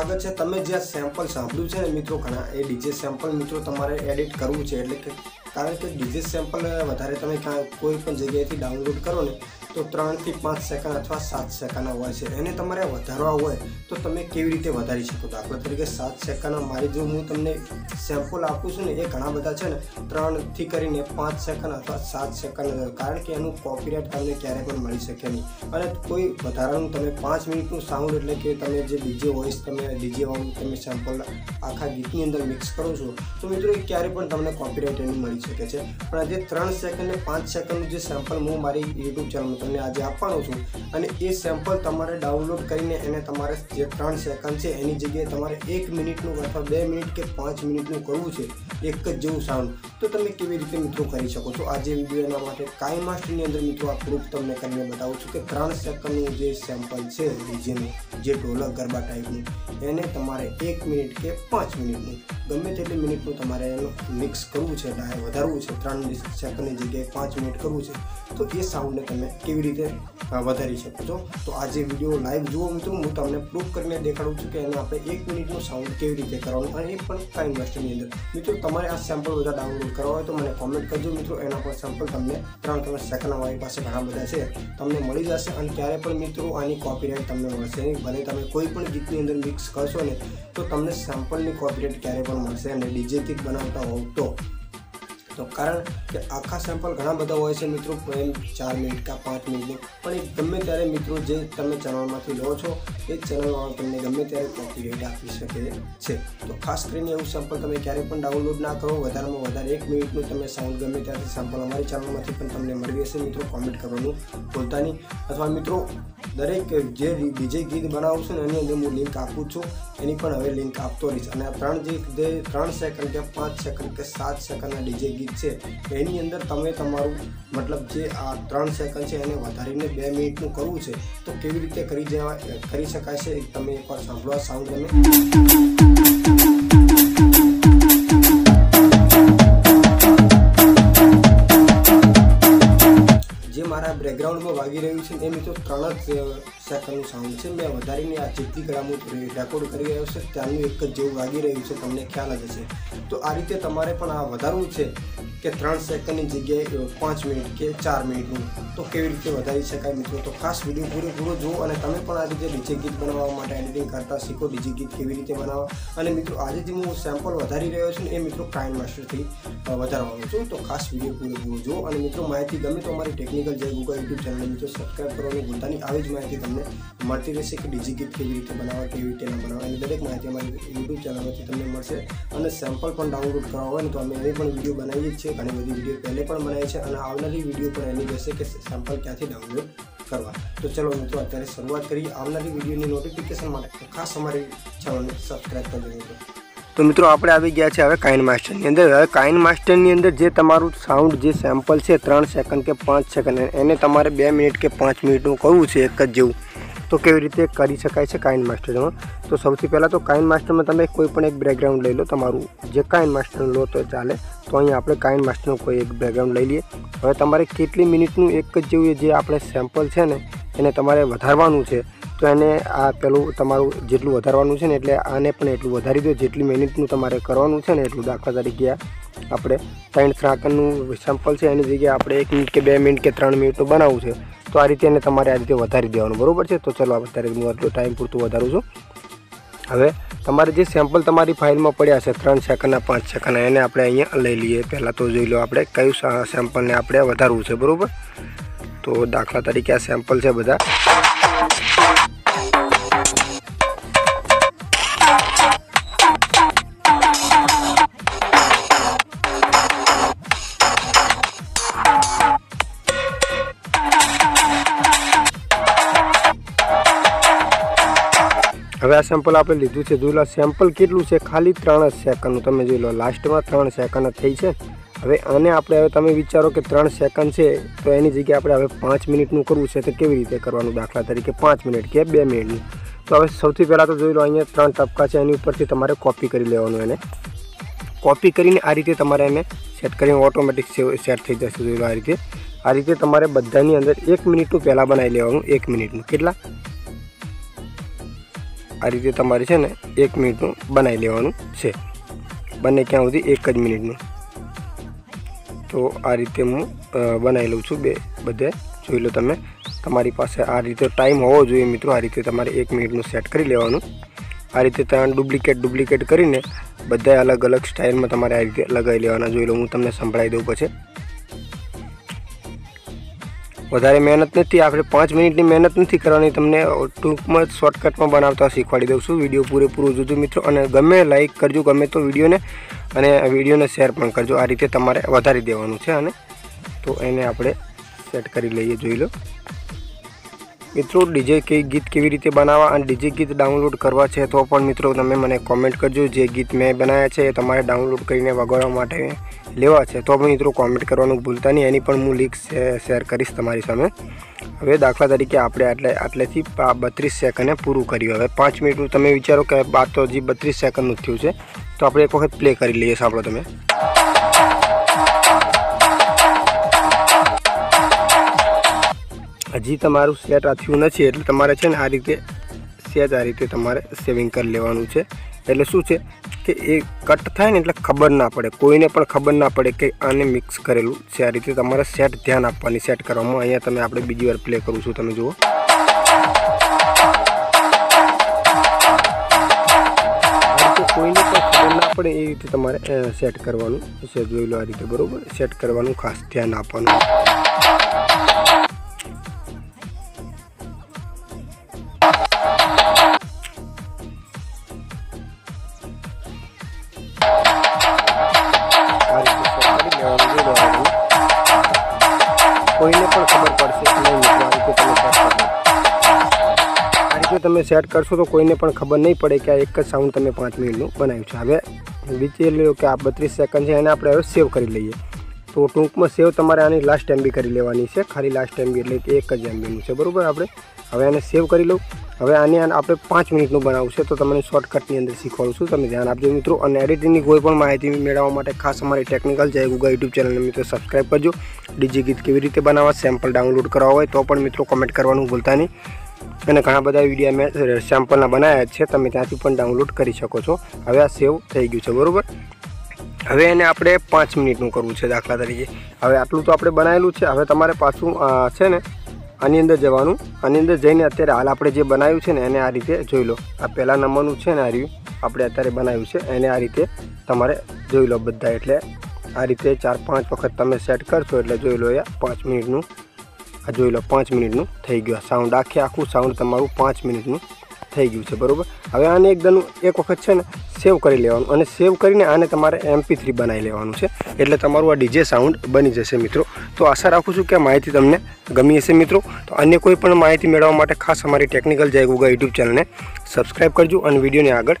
સ્વાગત છે. તમે જે સેમ્પલ સાંભળ્યું છે ને મિત્રો, ઘણા એ ડીજે સેમ્પલ મિત્રો તમારે એડિટ કરવું છે. એટલે કે, કારણ કે ડીજે સેમ્પલ વધારે તમે કોઈ પણ જગ્યાએથી ડાઉનલોડ કરો ને તો ત્રણથી પાંચ સેકન્ડ અથવા સાત સેકન્ડના હોય છે. એને તમારે વધારવા હોય તો તમે કેવી રીતે વધારી શકો? દાખલા તરીકે સાત સેકન્ડ મારી જો હું તમને સેમ્પલ આપું છું ને, એ ઘણા બધા છે ને, ત્રણથી કરીને પાંચ સેકન્ડ અથવા સાત સેકન્ડ કારણ કે એનું કોપીરાઇટ તમને ક્યારે પણ મળી શકે નહીં. અને કોઈ વધારાનું તમે પાંચ મિનિટનું સાઉન્ડ એટલે કે તમે જે ડીજે વોઇસ તમે ડીજે વાળું તમે સેમ્પલ આખા ગીતની અંદર મિક્સ કરો છો, તો મિત્રો એ ક્યારે પણ તમને કોપીરાઇટ એનું મળી શકે છે. પણ આજે ત્રણ સેકન્ડ ને પાંચ સેકન્ડનું જે સેમ્પલ હું મારી યુટ્યુબ ચેનલ તમને આજે આપવાનો છું. અને એ સેમ્પલ તમારે ડાઉનલોડ કરીને એને તમારે જે ત્રણ સેકન્ડ છે, એની જગ્યાએ તમારે એક મિનિટનું અથવા બે મિનિટ કે પાંચ મિનિટનું કરવું છે, એક જ જેવું સાઉન્ડ તો તમે કેવી રીતે મિત્રો કરી શકો છો? આજે વીડિયો એના માટે કાઈ માસ્ટરની અંદર મિત્રો આ પ્રૂફ તમને કરીને બતાવું છું કે ત્રણ સેકન્ડનું જે સેમ્પલ છે ડીજેનું જે ઢોલક ગરબા ટાઈપનું એને તમારે એક મિનિટ કે પાંચ મિનિટનું ગમે તેટલી મિનિટનું તમારે એનું મિક્સ કરવું છે ડાયર વધારવું છે, ત્રણ સેકન્ડની જગ્યાએ પાંચ મિનિટ કરવું છે, તો એ સાઉન્ડને તમે કેવી રીતે વધારી શકો છો? તો આજે વીડિયો લાઈવ જુઓ મિત્રો, હું તમને પ્રૂફ કરીને દેખાડું છું કે એને આપણે એક મિનિટનું સાઉન્ડ કેવી રીતે કરવાનું અને એ પણ ટાઈમ વેસ્ટની અંદર. મિત્રો, તમારે આ સેમ્પલ બધા ડાઉનલોડ કરવા હોય તો મને કોમેન્ટ કરજો મિત્રો, એના પર સેમ્પલ તમને ત્રણ ત્રણ સેકન્ડ અમારી પાસે ઘણા બધા છે, તમને મળી જશે અને ક્યારે પણ મિત્રો આની કોપીરાઇટ તમને મળશે નહીં, ભલે તમે કોઈ પણ ગીતની અંદર મિક્સ કરશો ને, તો તમને સેમ્પલની કોપીરાઇટ ક્યારે પણ મળશે અને ડીજે ગીત બનાવતા હોવ તો તો કારણ કે આખા સેમ્પલ ઘણા બધા હોય છે મિત્રો એમ ચાર મિનિટ કે પાંચ મિનિટનું પણ એ ગમે ત્યારે મિત્રો જે તમે ચેનલમાંથી લો છો, એ ચેનલવાળા તમને ગમે ત્યારે કોપીરાઇટ આપી શકે છે. તો ખાસ કરીને એવું સેમ્પલ તમે ક્યારેય પણ ડાઉનલોડ ના કરો, વધારેમાં વધારે એક મિનિટનું તમે સાઉન્ડ ગમે ત્યાંથી સેમ્પલ અમારી ચેનલમાંથી પણ તમને મળી જશે મિત્રો કોમેન્ટ કરવાનું ભૂલતા નહીં. અથવા મિત્રો, દરેક જે ડીજે ગીત બનાવું છું ને, એની અંદર હું લિંક આપું છું. એની પણ હવે લિંક આપતો રહીશ. અને આ ત્રણ જે ત્રણ સેકન્ડ કે પાંચ સેકન્ડ કે સાત સેકન્ડના ડીજે ગીત છે. એની અંદર તમે તમારું, મતલબ જે આ ત્રણ સેકન્ડ છે એને વધારીને બે મિનિટનું કરવું છે, તો કેવી રીતે કરી જવા, કરી શકાય છે તમે એકવાર સાંભળવા સાઉન્ડ તમે. બેકગ્રાઉન્ડમાં વાગી રહ્યું છે એ મિત્રો ત્રણ જ સેકન્ડનું સાઉન્ડ છે. મેં વધારીને આ જેટલી ગ્રામ રેકોર્ડ કરી રહ્યો છે ત્યાંનું એક જ જેવું વાગી રહ્યું છે, તમને ખ્યાલ જ હશે. તો આ રીતે તમારે પણ આ વધારવું છે. કે ત્રણ સેકન્ડની જગ્યાએ પાંચ મિનિટ કે ચાર મિનિટનું તો કેવી રીતે વધારી શકાય મિત્રો? તો ખાસ વીડિયો પૂરેપૂરો જુઓ અને તમે પણ આ રીતે ડીજે ગીત બનાવવા માટે એડિટિંગ કરતા શીખો ડીજે ગીત કેવી રીતે બનાવવા. અને મિત્રો, આજે જે હું સેમ્પલ વધારી રહ્યો છું ને, એ મિત્રો કાઇન માસ્ટરથી વધારવાનું છું. તો ખાસ વીડિયો પૂરેપૂરો જુઓ. અને મિત્રો, માહિતી ગમે તો અમારી ટેકનિકલ જે ગૂગલ યુટ્યુબ ચેનલ મિત્રો સબસ્ક્રાઈબ કરવાની ભૂલતાની આવી જ માહિતી તમને મળતી રહેશે કે ડીજી ગીત કેવી રીતે બનાવવા, કેવી રીતે ન બનાવવા. એની દરેક માહિતી અમારી યુટ્યુબ ચેનલમાંથી તમને મળશે. અને સેમ્પલ પણ ડાઉનલોડ કરવા હોય ને, તો અમે એ પણ વીડિયો બનાવીએ જ છીએ ઘણી બધી વીડિયો પહેલે પણ બનાવી છે અને આવનારી વીડિયો પણ એની રહેશે કે સેમ્પલ ક્યાંથી ડાઉનલોડ કરવા. તો ચલો મિત્રો, અત્યારે શરૂઆત કરીએ આવનારી વિડીયોની નોટિફિકેશન માટે. ખાસ અમારી ચેનલને સબસ્ક્રાઈબ કરી દેજો તો મિત્રો, આપણે આવી ગયા છે હવે કાઇન માસ્ટરની અંદર. હવે કાઇન માસ્ટરની અંદર જે તમારું સાઉન્ડ જે સેમ્પલ છે, ત્રણ સેકન્ડ કે પાંચ સેકન્ડ એને તમારે બે મિનિટ કે પાંચ મિનિટનું કરવું છે એક જ જેવું. તો કેવી રીતે કરી શકાય છે કાઇન માસ્ટરમાં તો સૌથી પહેલાં તો કાઇન માસ્ટરમાં તમે કોઈ પણ એક બેકગ્રાઉન્ડ લઈ લો, તમારું જે કાઇન માસ્ટરનું લો તો ચાલે. તો અહીંયા આપણે કાઇન માસ્ટરનું કોઈ એક બેકગ્રાઉન્ડ લઈ લઈએ. હવે તમારે કેટલી મિનિટનું એક જ જેવું જે આપણે સેમ્પલ છે ને, એને તમારે વધારવાનું છે, તો એને આ પેલું તમારું જેટલું વધારવાનું છે ને, એટલે આને પણ એટલું વધારી દો. જેટલી મિનિટનું તમારે કરવાનું છે ને, એટલું દાખલા તરીકે આપણે ત્રણ સેકન્ડનું સેમ્પલ છે, એની જગ્યાએ આપણે એક મિનિટ કે બે મિનિટ કે ત્રણ મિનિટનું બનાવવું છે. તો આ રીતે એને તમારે આ રીતે વધારી દેવાનું, બરાબર છે? તો ચલો અત્યારે હું આટલો ટાઈમ પૂરતું વધારું છું. હવે તમારે જે સેમ્પલ તમારી ફાઇલમાં પડ્યા છે, ત્રણ સેકન્ડના પાંચ સેકન્ડના, એને આપણે અહીંયા લઈ લઈએ. પહેલાં તો જોઈ લો આપણે કયું સેમ્પલને આપણે વધારવું છે, બરાબર? તો દાખલા તરીકે આ સેમ્પલ છે બધા. હવે આ સેમ્પલ આપણે લીધું છે. જોઈ લો સેમ્પલ કેટલું છે? ખાલી ત્રણ સેકન્ડનું. તમે જોઈ લો લાસ્ટમાં ત્રણ સેકન્ડ થઈ છે. હવે આને આપણે હવે તમે વિચારો કે ત્રણ સેકન્ડ છે, તો એની જગ્યાએ આપણે હવે પાંચ મિનિટનું કરવું છે, તો કેવી રીતે કરવાનું? દાખલા તરીકે પાંચ મિનિટ કે બે મિનિટનું. તો હવે સૌથી પહેલાં તો જોઈ લો, અહીંયા ત્રણ ટપકા છે, એની ઉપરથી તમારે કોપી કરી લેવાનું એને. કોપી કરીને આ રીતે તમારે એને સેટ કરીને ઓટોમેટિક સેટ થઈ જશે, જોઈ લો આ રીતે. આ રીતે તમારે બધાની અંદર એક મિનિટનું પહેલાં બનાવી લેવાનું, એક મિનિટનું. કેટલા? આ રીતે તમારે છે ને એક મિનિટનું બનાવી લેવાનું છે. બંને ક્યાં સુધી? એક જ મિનિટનું. તો આ રીતે હું બનાવી લઉં છું બે બધે. જોઈ લો તમે. તમારી પાસે આ રીતે ટાઈમ હોવો જોઈએ મિત્રો. આ રીતે તમારે એક મિનિટનું સેટ કરી લેવાનું. આ રીતે ત્યાં ડુપ્લિકેટ ડુપ્લિકેટ કરીને બધા અલગ અલગ સ્ટાઇલમાં તમારે આ રીતે લગાવી લેવાના. જોઈ લો હું તમને સંભળાવી દઉં પછી. વધારે મહેનત નથી, આપણે પાંચ મિનિટની મહેનત નથી કરવાની, તમને ટૂંકમાં જ શોર્ટકટમાં બનાવતા શીખવાડી દઉં છું. વીડિયો પૂરેપૂરું જોજો મિત્રો, અને ગમે લાઇક કરજો, ગમે તો વિડીયોને, અને વિડીયોને શેર પણ કરજો. આ રીતે તમારે વધારી દેવાનું છે અને તો એને આપણે સેટ કરી લઈએ, જોઈ લો. મિત્રો ડીજે કે ગીત કેવી રીતે બનાવવા અને ડીજે ગીત ડાઉનલોડ કરવા છે તો પણ મિત્રો, તમે મને કોમેન્ટ કરજો જે ગીત મેં બનાવ્યા છે એ તમારે ડાઉનલોડ કરીને વગાડવા માટે લેવા છે. તો પણ મિત્રો કોમેન્ટ કરવાનું ભૂલતા નહીં. એની પણ હું લિંક શેર કરીશ તમારી સામે. હવે દાખલા તરીકે આપણે આટલે, આટલેથી બત્રીસ સેકન્ડે પૂરું કર્યું. હવે પાંચ મિનિટનું તમે વિચારો કે બાદ તો હજી બત્રીસ સેકન્ડનું થયું છે. તો આપણે એક વખત પ્લે કરી લઈએ, સાંભળો તમે. હજી તમારું સેટ આ થયું નથી, એટલે તમારે છે ને આ રીતે સેજ આ રીતે તમારે સેવિંગ કરી લેવાનું છે. એટલે શું છે કે એ કટ થાય ને એટલે ખબર ના પડે, કોઈને પણ ખબર ના પડે કે આને મિક્સ કરેલું છે. આ રીતે તમારે સેટ ધ્યાન આપવાની સેટ કરવામાં. અહીંયા તમે આપણે બીજી વાર પ્લે કરું છું, તમે જુઓ. કોઈને પણ ખબર ના પડે એ રીતે તમારે સેટ કરવાનું. છે, જોઈ લો આ રીતે, બરાબર? સેટ કરવાનું, ખાસ ધ્યાન આપવાનું. આ તમે સેટ કરશો તો કોઈને પણ ખબર નહીં પડે કે આ એક જ સાઉન્ડ તમે પાંચ મિનિટનું બનાવ્યું છે. હવે વિચારી લો કે આ બત્રીસ સેકન્ડ છે, એને આપણે હવે સેવ કરી લઈએ. તો ટૂંકમાં સેવ તમારે આની લાસ્ટ એમબી કરી લેવાની છે. ખાલી લાસ્ટ એમબી એટલે એક જ એમબીનું છે, બરાબર આપણે? હવે આને સેવ કરી લઉં. હવે આની આને આપણે પાંચ મિનિટનું બનાવવું છે, તો તમને શોર્ટકટની અંદર શીખવાડું છું. તમે ધ્યાન આપજો મિત્રો. અને એડિટિંગની કોઈ પણ માહિતી મેળવવા માટે ખાસ અમારી ટેકનિકલ જય ગુગા યુટ્યુબ ચેનલને મિત્રો સબસ્ક્રાઈબ કરજો. ડીજી ગીત કેવી રીતે બનાવવા સેમ્પલ ડાઉનલોડ કરવા હોય તો પણ મિત્રો કોમેન્ટ કરવાનું ભૂલતા નહીં. અને ઘણા બધા વીડિયો મેં સેમ્પલના બનાવ્યા જ છે તમે ત્યાંથી પણ ડાઉનલોડ કરી શકો છો. હવે આ સેવ થઈ ગયું છે બરાબર? હવે એને આપણે પાંચ મિનિટનું કરવું છે દાખલા તરીકે. હવે આટલું તો આપણે બનાવેલું છે. હવે તમારે પાછું અ, છે ને આની અંદર જવાનું. આની અંદર જઈને અત્યારે હાલ આપણે જે બનાવ્યું છે ને એને આ રીતે જોઈ લો. આ પહેલા નંબરનું છે ને આ રહ્યું. આપણે અત્યારે બનાવ્યું છે. એને આ રીતે તમારે જોઈ લો બધા. એટલે આ રીતે ચાર પાંચ વખત તમે સેટ કરશો એટલે જોઈ લો એ પાંચ મિનિટનું આ જોઈ લો, પાંચ મિનિટનું થઈ ગયું સાઉન્ડ આખે આખું સાઉન્ડ તમારું પાંચ મિનિટનું થઈ ગયું છે, બરાબર? હવે આને એકદમ એક વખત છે ને સેવ કરી લેવાનું અને સેવ કરીને આને તમારે એમપી થ્રી બનાવી લેવાનું છે. એટલે તમારું આ ડીજે સાઉન્ડ બની જશે મિત્રો. તો આશા રાખું છું કે આ માહિતી તમને ગમી હશે મિત્રો. તો અન્ય કોઈ પણ માહિતી મેળવવા માટે ખાસ અમારી ટેકનિકલ જય ગુગા યુટ્યુબ ચેનલને સબસ્ક્રાઈબ કરજો અને વિડીયોને આગળ